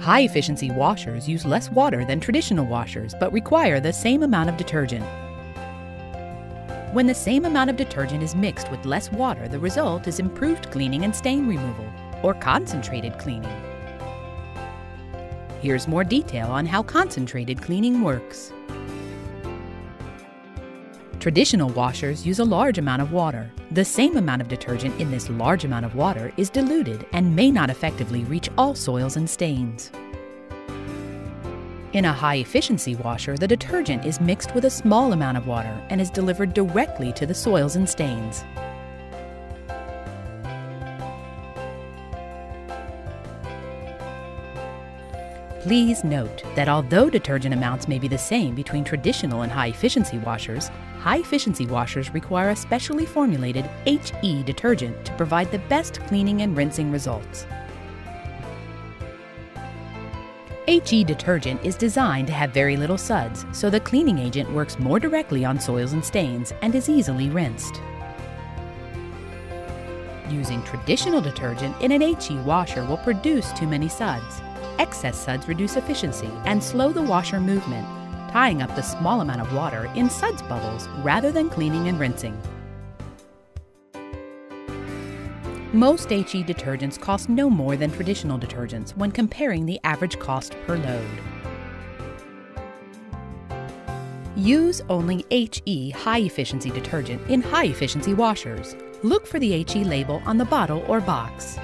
High efficiency washers use less water than traditional washers but require the same amount of detergent. When the same amount of detergent is mixed with less water, the result is improved cleaning and stain removal, or concentrated cleaning. Here's more detail on how concentrated cleaning works. Traditional washers use a large amount of water. The same amount of detergent in this large amount of water is diluted and may not effectively reach all soils and stains. In a high-efficiency washer, the detergent is mixed with a small amount of water and is delivered directly to the soils and stains. Please note that although detergent amounts may be the same between traditional and high-efficiency washers, high-efficiency washers require a specially formulated HE detergent to provide the best cleaning and rinsing results. HE detergent is designed to have very little suds, so the cleaning agent works more directly on soils and stains and is easily rinsed. Using traditional detergent in an HE washer will produce too many suds. Excess suds reduce efficiency and slow the washer movement, tying up the small amount of water in suds bubbles rather than cleaning and rinsing. Most HE detergents cost no more than traditional detergents when comparing the average cost per load. Use only HE high efficiency detergent in high efficiency washers. Look for the HE label on the bottle or box.